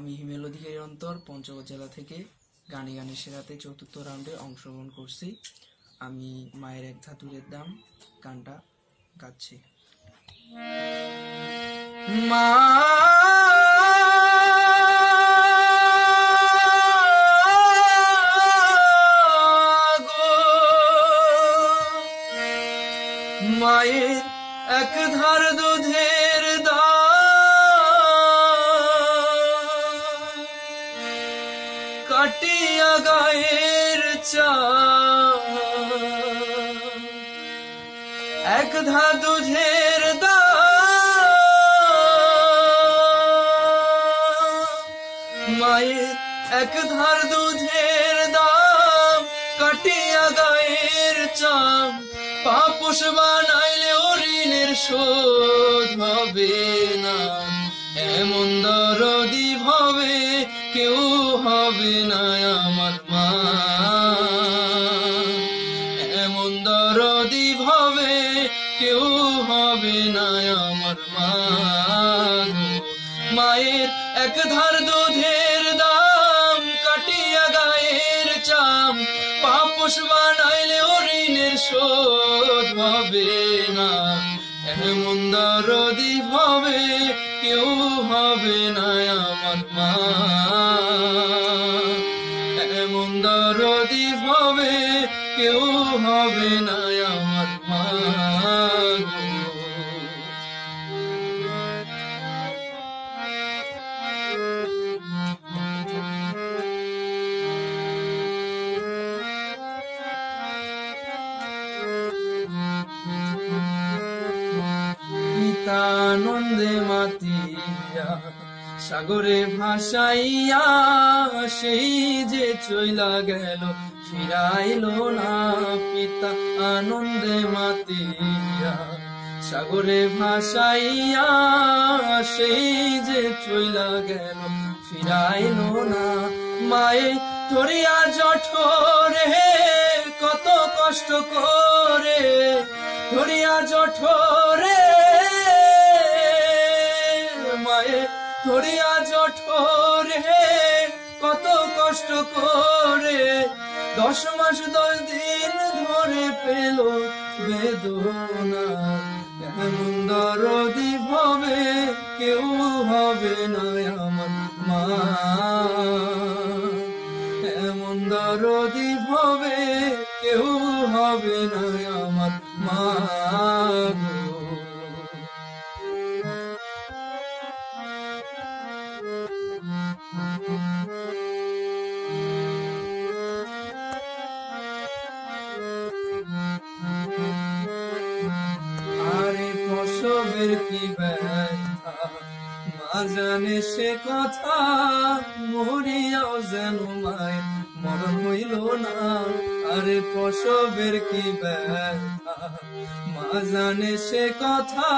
আমি হিমেল অধিকারী অন্তর পঞ্চগড় জেলা থেকে গানে গানে সেরাতে চতুর্থ রাউন্ডে অংশগ্রহণ করছি। আমি মায়ের এক ধাতুরের দাম, গানটা গাচ্ছি। মা! মায়ের এক ধার দুধের দাম কাটিয়া গায়ের চা এক ধা দুধের দাম। মায়ের এক ধার দুধের দাম। কাটিয়া গায়ের চাম পাপুষ বানাইলে ঋণের শোধ হবে না। এমন দরদি কেউ হবে না আমার মা। এমন দরদি ভাবে কেউ হবে না আমার মা। মায়ের এক ধার দুধের দাম, কাটিয়া গায়ের চাম। পাপস বানাইলে ঋণের শোধ হবে না। এমন দরদি ভাবে কেউ হবে না আমার মা। এমন দরদি হবে কেউ হবে না আমার পিতানন্দে মাতিয়া, সাগরে ভাসাইয়া সেই যে চইলা গেল, ফিরাইল না পিতা আনন্দে মাতিয়া, সাগরে ভাসাইয়া সেই যে চইলা গেল, ফিরাইল না মায়ে, ধরিয়া জঠরে কত কষ্ট করে, ধরিয়া জঠরে ধরিয়া জঠরে, কত কষ্ট করে। দশ মাস, দশ দিন ধরে পেল বেদনা। এমন দরদি হবে কেউ হবে না আমার মা। ব্যথা মা জানে সে কথা মরিয়াও যেন মায়ের মরণ হইল না, আরে প্রসবের কি ব্যথা মা জানে সে কথা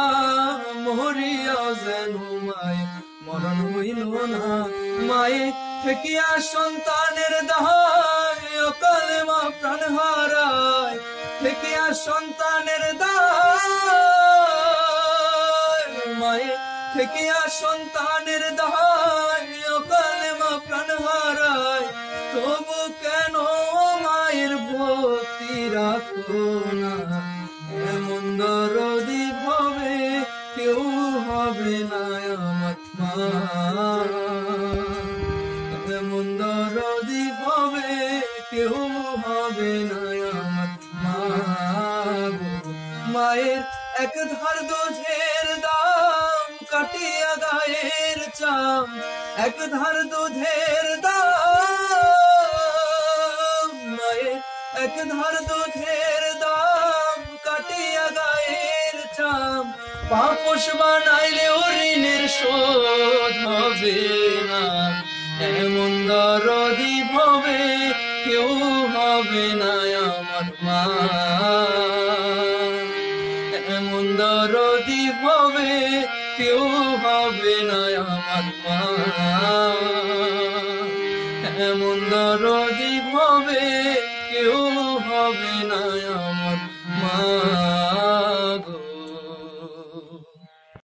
মরিয়াও যেন মায়ের মরণ হইল না, মায়ে, ফেকিয়া সন্তানের দায় অকালে মা প্রাণ হারায়। ফেকিয়া সন্তানের দায় ফেকিয়া সন্তানের দায় অকালে মা প্রাণ হারায় তবু কেন মায়ের ভক্তি রাখো না? এমন দরদি ভাবে কেউ হবে না আমার মা। এমন দরদি ভাবে কেউ হবে না আমার মা। মায়ের এক ধার দুধের দাম কাটিয়া গায়ের চাম এক ধার দুধের দাম। এক ধার দুধের দাম, কাটিয়া গায়ের চাম পাপস বানাইলে ঋণের শোধ হবে না। এমন দরদি ভাবে কেউ হবে না আমার মা। এমন কেউ হবে না আমার মা। এমন দরদি হবে কেউ হবে না আমার মা।